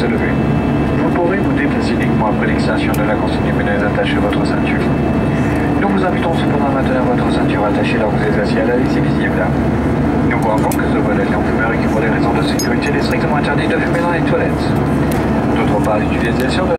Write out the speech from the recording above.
Vous pourrez vous déplacer uniquement après l'extinction de la consigne pénale attachez votre ceinture. Nous vous invitons cependant à maintenir votre ceinture attachée là où vous êtes assis à la visée visible. Nous vous rappelons que ce volet est en fumeur et que pour des raisons de sécurité, il est strictement interdit de fumer dans les toilettes. D'autre part, l'utilisation de